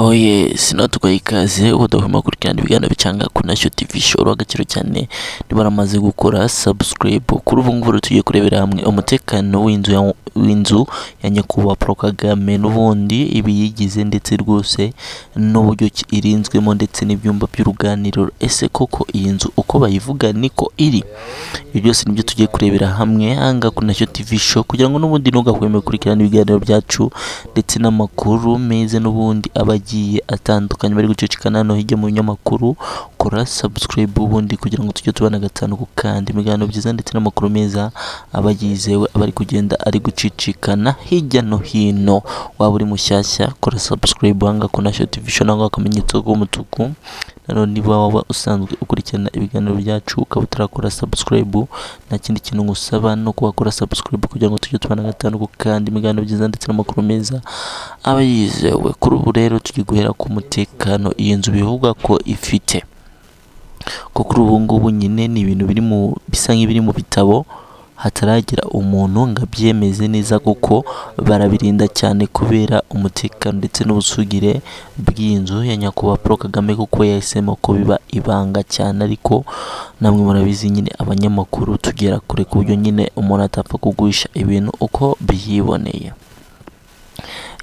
oye sinatugaye ikaze udahwema gukurikirana ibiganiro bicanga kuri Nashyo TV show agaciro cyane niba baramaze gukora subscribe kuri ubu ngubu tugiye kurebera hamwe umutekano w'inzu w'inzu ya nyakubahwa Paul Kagame n'ubundi ibiyigize ndetse rwose n'uburyo irinzwemo ndetse n'ibyumba by'uruganiriro. Ese koko iyi nzu uko bayivuga niko iri? Ibi byose ni byo tugiye kurebera hamwe hanga kuri Nashyo TV show kugira ngo n'ubundi ntugahweme gukurikirana ibiganiro byacu ndetse n'amakuru meza n'ubundi aba agiye atandukanye bari gucicikana hano hirya mu binyamakuru kora subscribe ubundi kugira ngo tujye tubana gatanu ku kandi ibiganiro byiza ndetse n'amakuru meza aba yizewe aba ari kugenda ari gucicikana hirya no hino. Waba uri mushyashya kora subscribe hanga ku Nashyo TV show nangwa akamenyetso k'umutuku. Nanone niba waba usanzwe ukurikirana ibiganiro byacu ukaba utarakora subscribe nta kindi kintu ngusaba no kuba wakora subscribe kugira ngo tujye tubana gatanu ku kandi ibiganiro byiza ndetse n'amakuru meza aba yizewe kuri ubu rero tugiye guhera ku mutekano. Iyi nzu bivugwa ko ifite. Ko kuri ubu ngubu nyine ni ibintu biri mu bisa nk'ibiri mu bitabo hataragira umuntu ngo abyemeze neza kuko barabirinda cyane kubera umutekano ndetse n'ubusugire bw'iyi nzu ya nyakubahwa Paul Kagame kuko yahisemo ko biba ibanga cyane. Ariko namwe murabizi nyine abanyamakuru tugera kure ku buryo nyine umuntu atapfa kugurisha ibintu uko byiboneye.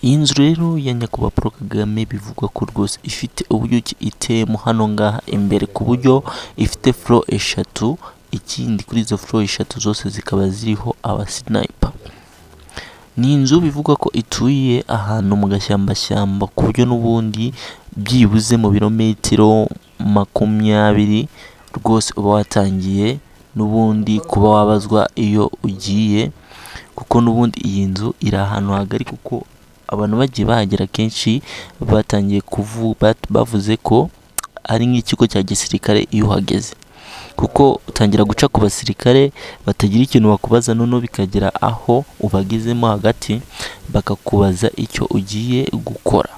Iyi nzu rero ya nyakubahwa Paul Kagame bivugwa ko rwose ifite uburyo ki iteyemo. Hano ngaha imbere ku buryo ifite flo eshatu ikindi kuri izo flo eshatu zose zikaba ziriho abasinipa ni inzu bivugwa ko ituye ahantu mu gashyambashyamba ku buryo n'ubundi byibuze mu birometero makumyabiri rwose uba watangiye n'ubundi kuba wabazwa iyo ugiye kuko n'ubundi iyi nzu iri ahantu hagari kuko abantu bagiye bahagera kenshi batangiye bavuze ko ari nk'ikigo cya gisirikare iyo uhageze. Kuko utangira guca ku basirikare batagira ikintu bakubaza noneho bikagera aho ubagezemo hagati bakakubaza icyo ugiye gukora.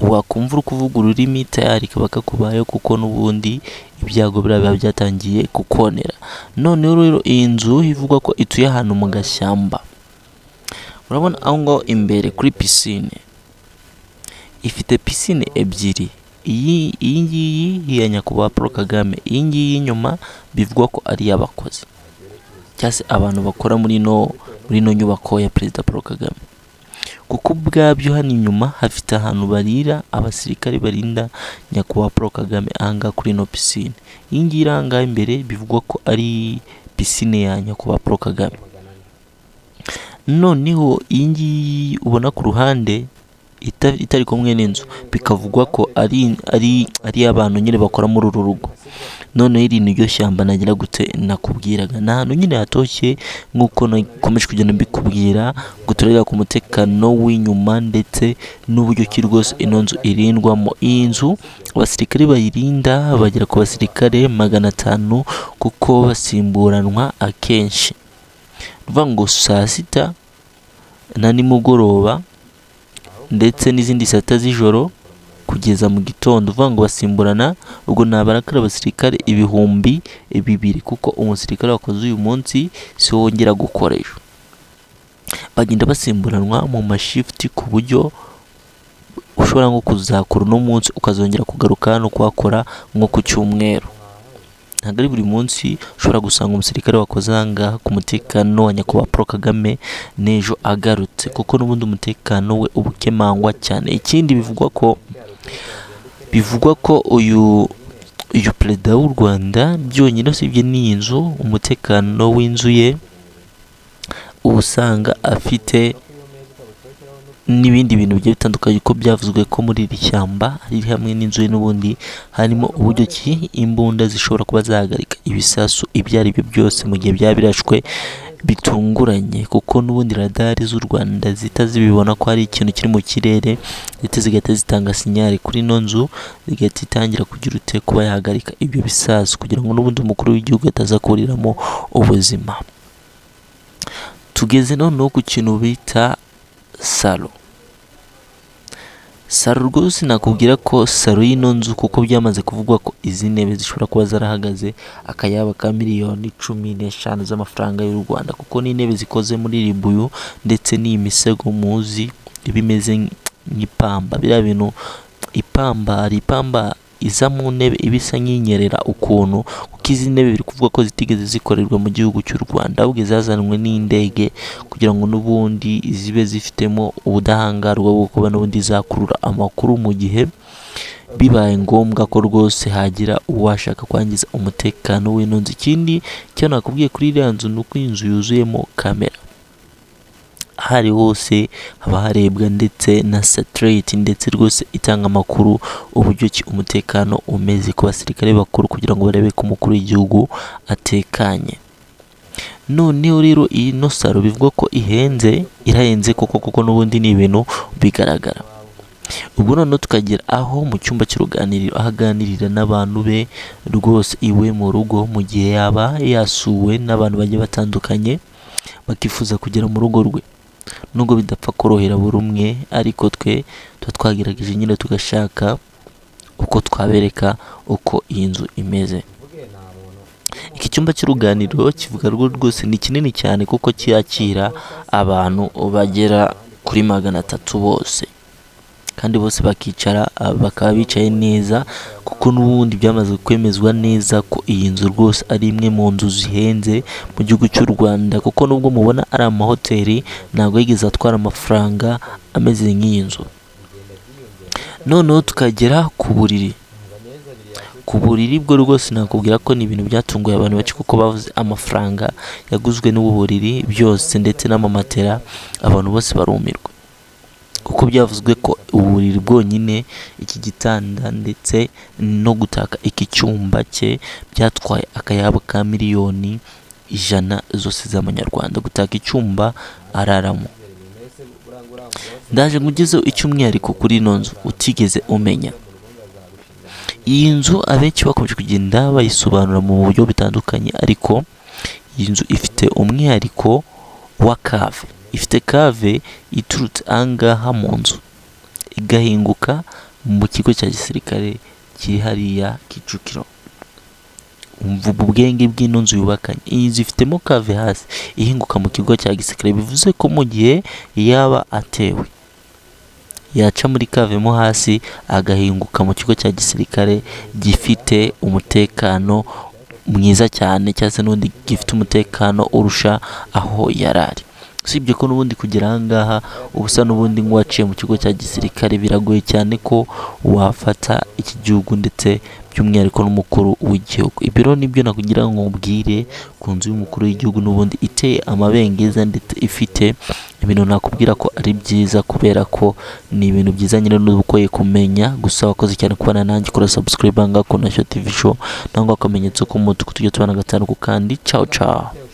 Wakumva uri kuvuga ururimi tayari kaba kakubayeho kuko n'ubundi ibyago biba byatangiye kukonera. Noneho rero iyi nzu ivugwa ko ituye ahantu mu gashyamba. Urabona aho ngaho imbere kuri pisine. Ifite pisine ebyiri. Iyi iyi ngiyi ya nyakubahwa Paul Kagame. Iyi ngiyi inyuma bivugwa ko ari iy'abakozi. Cyangwa se abantu bakora muri ino muri ino nyubako ya perezida Paul Kagame. Kuko ubwabyo hano inyuma hafite ahantu barira abasirikare barinda nyakubahwa Paul Kagame ahangaha kuri ino pisine. Iyi ngiyi iri ahangaha imbere bivugwa ko ari pisine ya nyakubahwa Paul Kagame. Noneho iyi ngiyi ubona ku ruhande itari kumwe n'inzu. Bikavugwa ko ari ari abantu nyine bakora muri uru rugo. Noneho iri ni ryo shyamba nagira gute nakubwiraga. Ni ahantu nyine hatoshye nk'uko nakomeje kugenda mbikubwira guturega ku mutekano w'inyuma ndetse n'uburyo ki rwose ino nzu irindwamo. Iyi nzu abasirikare bayirinda bagera ku basirikare magana atanu kuko basimburanwa akenshi. Bivuga ngo saa sita na nimugoroba ndetse n'izindi sata z'ijoro kugeza mu gitondo. Uvuga ngo basimburana ubwo nabarakara abasirikare ibihumbi bibiri kuko umusirikare wakoze uyu munsi si wo wongera gukora ejo. Bagenda basimburanwa mu mashifuti ku buryo ushobora nko kuzakora uno munsi ukazongera kugaruka hano kuhakora nko ku cyumweru. Ntabwo ari buri munsi ushobora gusanga umusirikare wakoze ahangaha ku mutekano wa nyakubahwa Paul Kagame n'ejo agarutse. Kuko n'ubundi umutekano we uba ukemangwa cyane. Ikindi bivugwa ko bivugwa ko uyu uyu perezida w'u Rwanda byonyine usibye n'iyi nzu umutekano w'inzu ye uba usanga afite n'ibindi bintu bigiye bitandukanye ko byavuzwe ko muri iri shyamba riri hamwe n'inzu n'ubundi harimo uburyo ki imbunda zishobora kuba zahagarika ibisasu ibyo ari byo byose mu gihe byaba birashwe bitunguranye. Kuko n'ubundi radari z'u Rwanda zihita zibibona ko hari ikintu kiri mu kirere ndetse zigahita zitanga sinyari kuri ino nzu zigahita itangira kugira ute kuba yahagarika ibyo bisasu kugira ngo n'ubundi umukuru w'igihugu ataza kuriramo ubuzima. Tugeze noneho ku kintu bita salo. Salo rwose nakubwira ko salo y'ino nzu kuko byamaze kuvugwa ko izi ntebe zishobora kuba zarahagaze akayabo ka miliyoni cumi n'eshanu z'amafaranga y'u Rwanda kuko ni intebe zikoze muri ribuyu ndetse n'iyi misego muzi iba imeze nk'ipamba. Biriya bintu ipamba hari ipamba iza mu ntebe iba isa nk'inyerera ukuntu kuko izi ntebe biri kuvuga ko zitigeze zikorerwa mu gihugu cy'u Rwanda ahubwo zazanwe n'indege kugira ngo n'ubundi zibe zifitemo ubudahangarwa bwo kuba n'ubundi zakurura amakuru mu gihe bibaye ngombwa ko rwose hagira uwashaka kwangiza umutekano w'ino nzu. Ikindi cyo nakubwiye kuri iriya nzu ni uko iyi nzu yuzuyemo kamera. Aho ari hose haba harebwa ndetse na satelite ndetse rwose itanga amakuru uburyo ki umutekano umeze ku basirikare bakuru kugira ngo barebe ko umukuru w'igihugu atekanye. Noneho rero iyi no salo bivugwa ko ihenze irahenze koko kuko n'ubundi ni ibintu bigaragara. Ubwo noneho tukagera aho mu cyumba cy'uruganiriro aho aganirira n'abantu be rwose iwe mu rugo mu gihe yaba yasuwe n'abantu bagiye batandukanye bakifuza kugera mu rugo rwe. Nubwo bidapfa korohera buri umwe ariko twe tuba twagerageje nyine tugashaka uko twabereka uko iyi nzu imeze. Iki cyumba cy'uruganiriro kivuga rwo rwose ni kinini cyane kuko cyakira abantu bagera kuri magana atatu bose. Kandi bose bakicara bakaba bicaye neza kuko n'ubundi byamaze kwemezwa neza ko iyi nzu rwose ari imwe mu nzu zihenze mu gihugu cy'u Rwanda kuko nubwo mubona ari amahoteli ntabwo yigeze atwara amafaranga ameze nk'iyi nzu. Noneho tukagera ku buriri. Ku buriri bwo rwose nakubwira ko ni ibintu byatunguye abantu benshi kuko bavuze amafaranga yaguzwe n'ubu buriri byose ndetse n'amamatera abantu bose barumirwa. Kuko byavuzwe ko uburiri bwonyine iki gitanda ndetse no gutaka iki cyumba cye byatwaye akayabo ka miliyoni ijana zose z'amanyarwanda. Gutaka icyumba araramo. Ndaje nkugezeho icy'umwihariko kuri ino nzu utigeze umenya. Iyi nzu abenshi bakomeje kugenda bayisobanura mu buryo butandukanye ariko iyi nzu ifite umwihariko wa kave ifite kave iturutse ahangaha mu nzu. Igahinguka mu kigo cya gisirikare kiri hariya Kicukiro. Umva ubwenge bw'ino nzu yubakanye. Iyi nzu ifitemo kave hasi. Ihinguka mu kigo cya gisirikare. Bivuze ko mu gihe yaba atewe. Yaca muri kave mo hasi agahinguka mu kigo cya gisirikare gifite umutekano mwiza cyane cyangwa se n'ubundi gifite umutekano urusha aho yari ari usibye ko n'ubundi kugera aha ngaha ubusa n'ubundi nk'uwaciye mu kigo cya gisirikare biragoye cyane ko wafata iki gihugu ndetse by'umwihariko n'umukuru w'igihugu. Ibyo rero ni byo nakugira ngo nkubwire ku nzu y'umukuru w'igihugu n'ubundi iteye amabengeza ndetse ifite ibintu nakubwira ko ari byiza kubera ko ni ibintu byiza nyine n'ubu ukoye kumenya gusa wakoze cyane kubana nanjye kora subscribe ngaho ku Nashyo TV show nangwa akamenyetso k'umutuku tujya tubana gatanu ku kandi. Ciao ciao.